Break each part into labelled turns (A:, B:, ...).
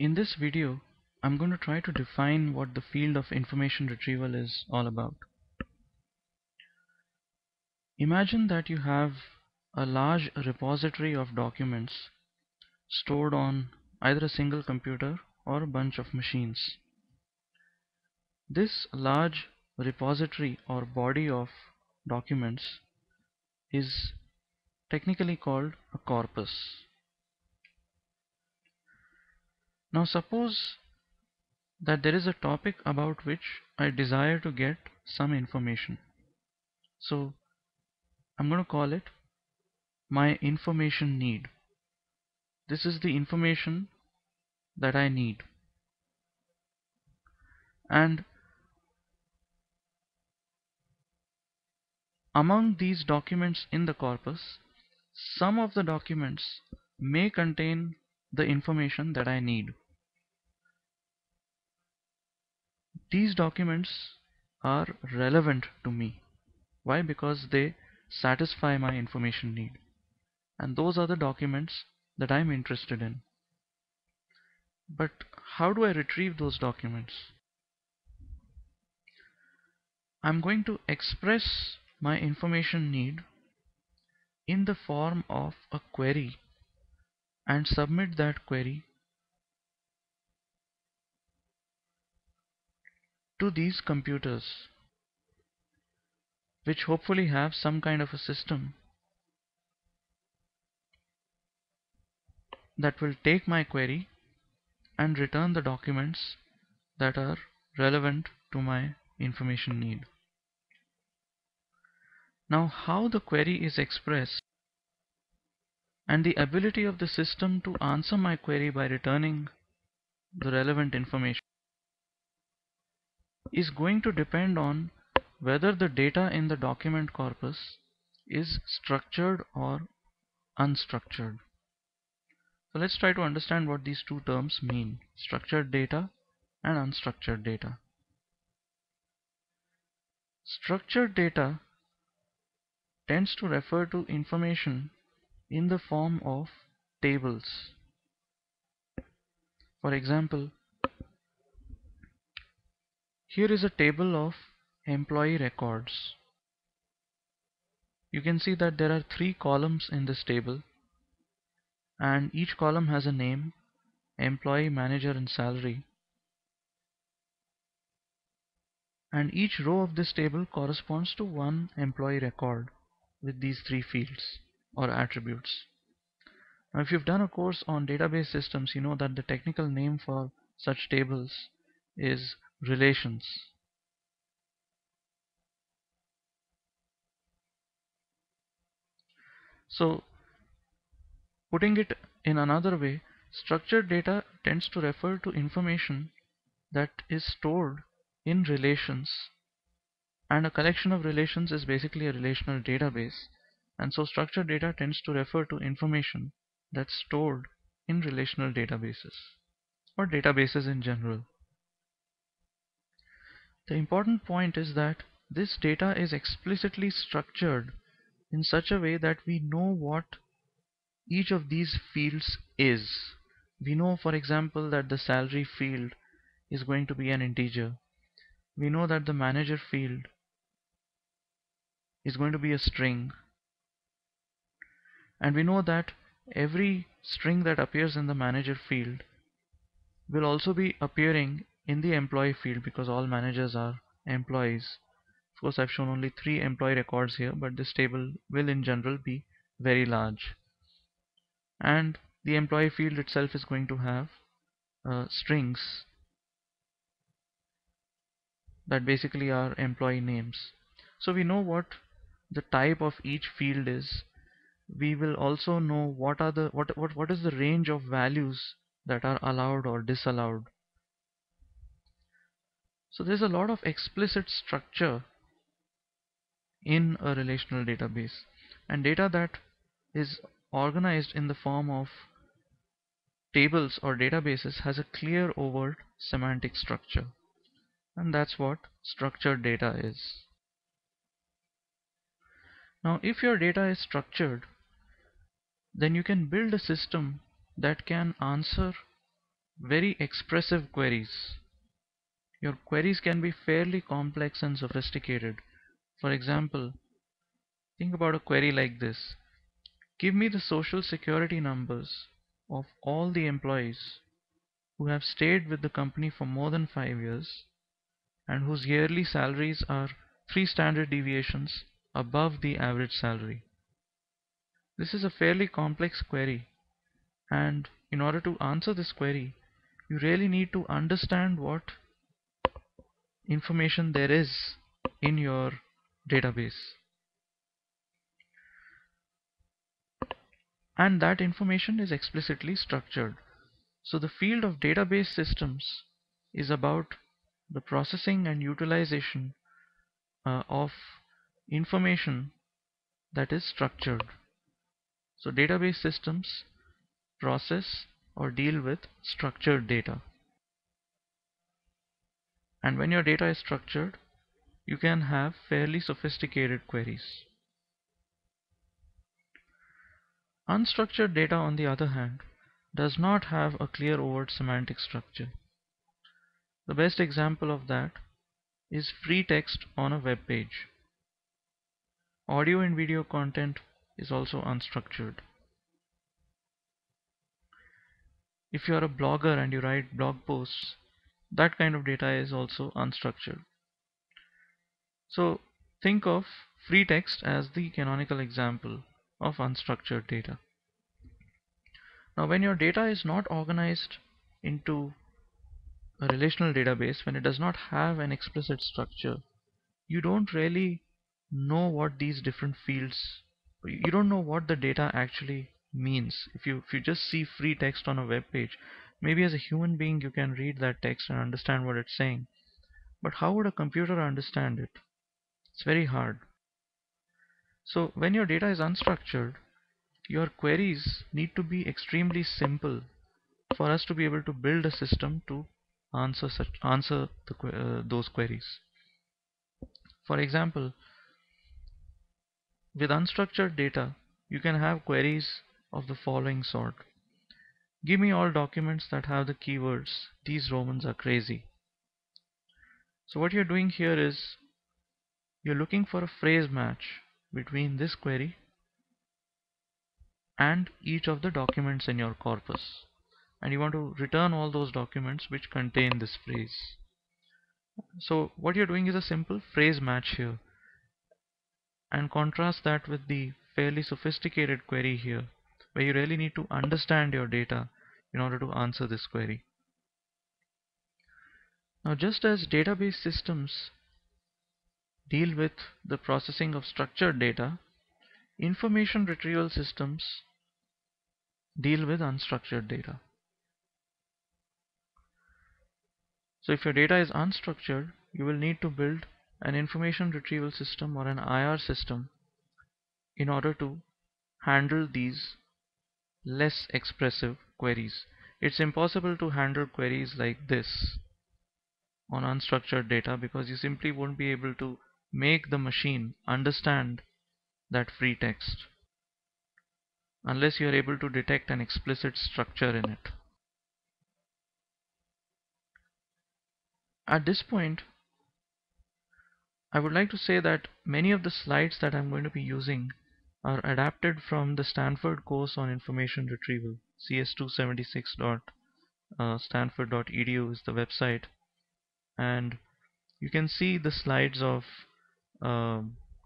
A: In this video, I'm going to try to define what the field of information retrieval is all about. Imagine that you have a large repository of documents stored on either a single computer or a bunch of machines. This large repository or body of documents is technically called a corpus. Now suppose that there is a topic about which I desire to get some information. So I'm going to call it my information need. This is the information that I need. And among these documents in the corpus, some of the documents may contain the information that I need. These documents are relevant to me. Why? Because they satisfy my information need. And those are the documents that I'm interested in. But how do I retrieve those documents? I'm going to express my information need in the form of a query and submit that query to these computers which hopefully have some kind of a system that will take my query and return the documents that are relevant to my information need. Now how the query is expressed and the ability of the system to answer my query by returning the relevant information is going to depend on whether the data in the document corpus is structured or unstructured. So let's try to understand what these two terms mean structured data and unstructured data. Structured data tends to refer to information in the form of tables. For example, here is a table of employee records. You can see that there are three columns in this table and each column has a name, employee, manager and salary. And each row of this table corresponds to one employee record with these three fields or attributes. Now if you've done a course on database systems you know that the technical name for such tables is relations. So putting it in another way structured data tends to refer to information that is stored in relations and a collection of relations is basically a relational database and so structured data tends to refer to information that's stored in relational databases or databases in general. The important point is that this data is explicitly structured in such a way that we know what each of these fields is. We know for example that the salary field is going to be an integer. We know that the manager field is going to be a string and we know that every string that appears in the manager field will also be appearing in the employee field because all managers are employees. Of course I've shown only three employee records here but this table will in general be very large. And the employee field itself is going to have uh, strings that basically are employee names. So we know what the type of each field is. We will also know what are the what what what is the range of values that are allowed or disallowed so there's a lot of explicit structure in a relational database. And data that is organized in the form of tables or databases has a clear overt semantic structure. And that's what structured data is. Now if your data is structured then you can build a system that can answer very expressive queries. Your queries can be fairly complex and sophisticated. For example, think about a query like this. Give me the social security numbers of all the employees who have stayed with the company for more than five years and whose yearly salaries are three standard deviations above the average salary. This is a fairly complex query and in order to answer this query you really need to understand what information there is in your database. And that information is explicitly structured. So the field of database systems is about the processing and utilization uh, of information that is structured. So database systems process or deal with structured data and when your data is structured you can have fairly sophisticated queries. Unstructured data on the other hand does not have a clear overt semantic structure. The best example of that is free text on a web page. Audio and video content is also unstructured. If you are a blogger and you write blog posts, that kind of data is also unstructured. So think of free text as the canonical example of unstructured data. Now when your data is not organized into a relational database, when it does not have an explicit structure, you don't really know what these different fields, you don't know what the data actually means. If you, if you just see free text on a web page, maybe as a human being you can read that text and understand what it's saying. But how would a computer understand it? It's very hard. So when your data is unstructured, your queries need to be extremely simple for us to be able to build a system to answer such answer the, uh, those queries. For example, with unstructured data, you can have queries of the following sort. Give me all documents that have the keywords, these Romans are crazy. So what you're doing here is you're looking for a phrase match between this query and each of the documents in your corpus. And you want to return all those documents which contain this phrase. So what you're doing is a simple phrase match here. And contrast that with the fairly sophisticated query here where you really need to understand your data in order to answer this query now just as database systems deal with the processing of structured data information retrieval systems deal with unstructured data. So if your data is unstructured, you will need to build an information retrieval system or an IR system in order to handle these less expressive queries. It's impossible to handle queries like this on unstructured data because you simply won't be able to make the machine understand that free text unless you are able to detect an explicit structure in it. At this point, I would like to say that many of the slides that I'm going to be using are adapted from the Stanford course on information retrieval. cs276.stanford.edu uh, is the website and you can see the slides of uh,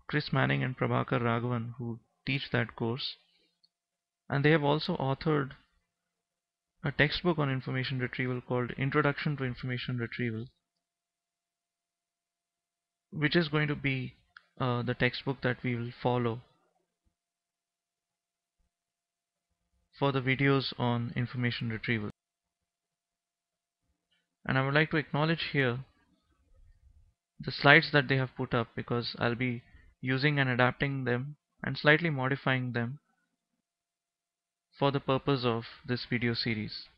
A: Chris Manning and Prabhakar Raghavan who teach that course and they have also authored a textbook on information retrieval called Introduction to Information Retrieval which is going to be uh, the textbook that we will follow for the videos on information retrieval and I would like to acknowledge here the slides that they have put up because I'll be using and adapting them and slightly modifying them for the purpose of this video series.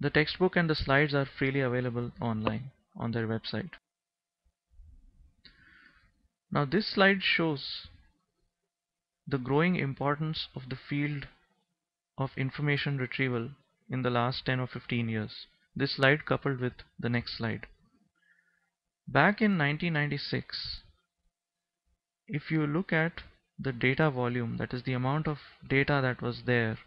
A: The textbook and the slides are freely available online on their website. Now this slide shows the growing importance of the field of information retrieval in the last 10 or 15 years. This slide coupled with the next slide. Back in 1996, if you look at the data volume, that is the amount of data that was there,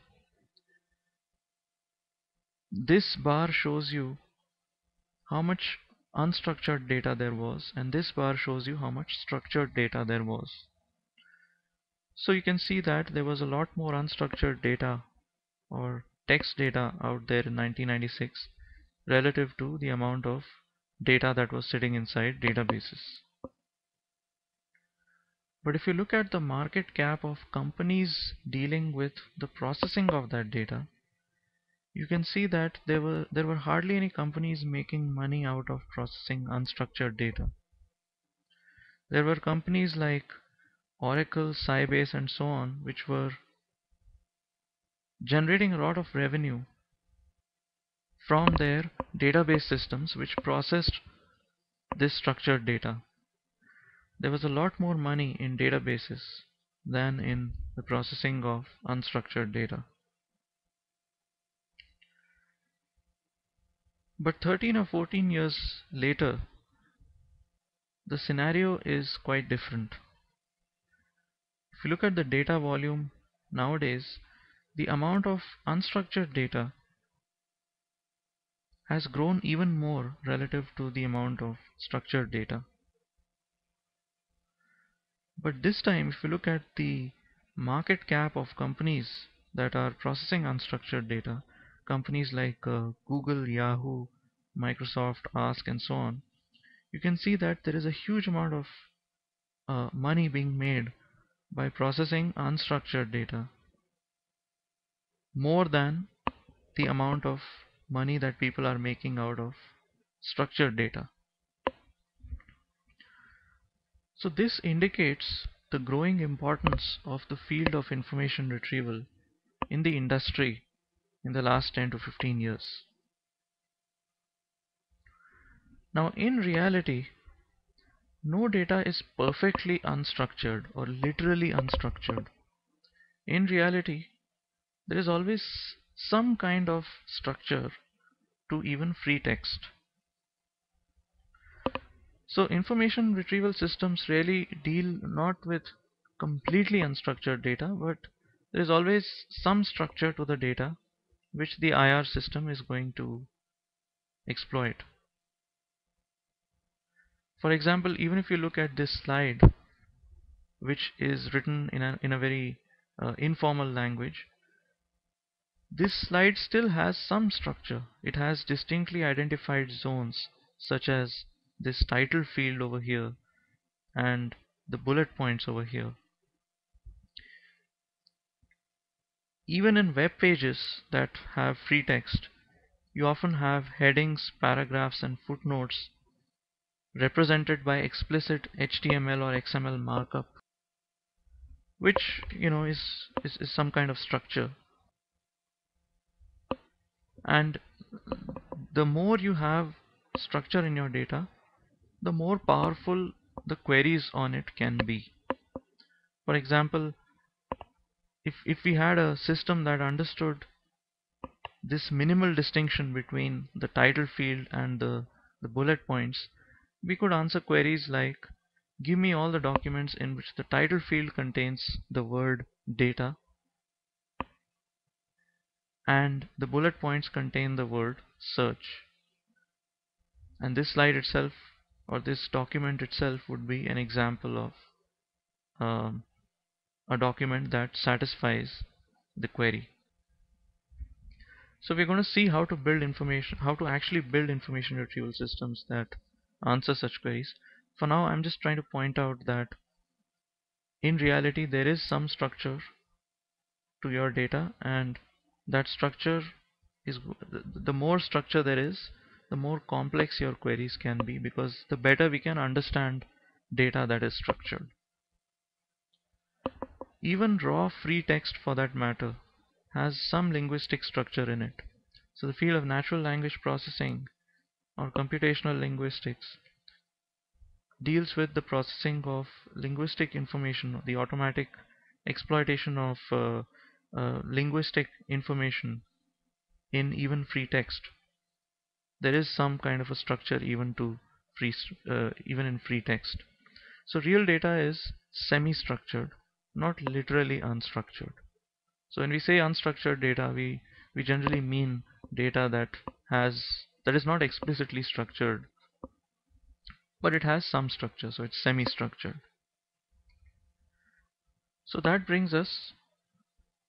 A: this bar shows you how much unstructured data there was and this bar shows you how much structured data there was. So you can see that there was a lot more unstructured data or text data out there in 1996 relative to the amount of data that was sitting inside databases. But if you look at the market cap of companies dealing with the processing of that data, you can see that there were there were hardly any companies making money out of processing unstructured data. There were companies like Oracle, Sybase and so on which were generating a lot of revenue from their database systems which processed this structured data. There was a lot more money in databases than in the processing of unstructured data. But 13 or 14 years later, the scenario is quite different. You look at the data volume nowadays, the amount of unstructured data has grown even more relative to the amount of structured data. But this time, if you look at the market cap of companies that are processing unstructured data, companies like uh, Google, Yahoo, Microsoft, Ask, and so on, you can see that there is a huge amount of uh, money being made by processing unstructured data more than the amount of money that people are making out of structured data. So this indicates the growing importance of the field of information retrieval in the industry in the last 10 to 15 years. Now in reality, no data is perfectly unstructured or literally unstructured. In reality, there is always some kind of structure to even free text. So information retrieval systems really deal not with completely unstructured data, but there is always some structure to the data which the IR system is going to exploit. For example, even if you look at this slide, which is written in a, in a very uh, informal language, this slide still has some structure. It has distinctly identified zones such as this title field over here and the bullet points over here. Even in web pages that have free text, you often have headings, paragraphs and footnotes represented by explicit HTML or XML markup which you know is, is, is some kind of structure. And the more you have structure in your data the more powerful the queries on it can be. For example if if we had a system that understood this minimal distinction between the title field and the, the bullet points we could answer queries like give me all the documents in which the title field contains the word data and the bullet points contain the word search. And this slide itself or this document itself would be an example of um, a document that satisfies the query. So we're going to see how to build information how to actually build information retrieval systems that answer such queries. For now I'm just trying to point out that in reality there is some structure to your data and that structure is the more structure there is the more complex your queries can be because the better we can understand data that is structured. Even raw free text for that matter has some linguistic structure in it. So the field of natural language processing or computational linguistics deals with the processing of linguistic information the automatic exploitation of uh, uh, linguistic information in even free text. There is some kind of a structure even to free uh, even in free text. So real data is semi-structured, not literally unstructured. So when we say unstructured data, we we generally mean data that has that is not explicitly structured, but it has some structure, so it's semi-structured. So that brings us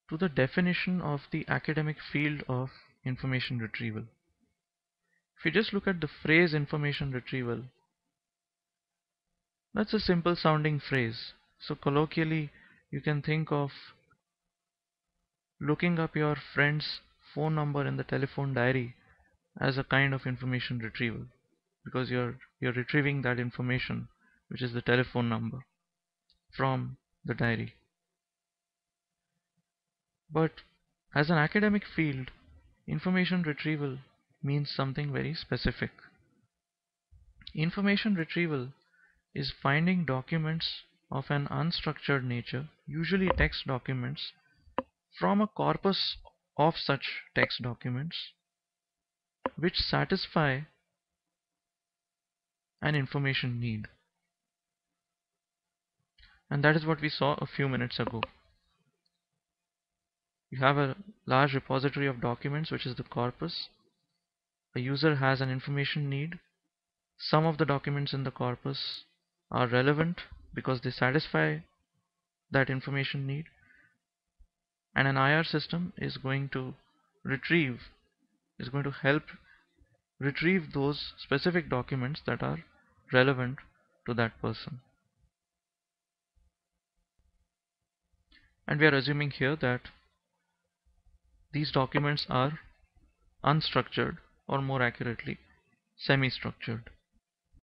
A: to the definition of the academic field of information retrieval. If you just look at the phrase information retrieval, that's a simple sounding phrase. So colloquially, you can think of looking up your friend's phone number in the telephone diary as a kind of information retrieval because you're you're retrieving that information which is the telephone number from the diary. But as an academic field information retrieval means something very specific. Information retrieval is finding documents of an unstructured nature usually text documents from a corpus of such text documents which satisfy an information need. And that is what we saw a few minutes ago. You have a large repository of documents, which is the corpus. A user has an information need. Some of the documents in the corpus are relevant because they satisfy that information need and an IR system is going to retrieve is going to help retrieve those specific documents that are relevant to that person. And we are assuming here that these documents are unstructured or more accurately semi-structured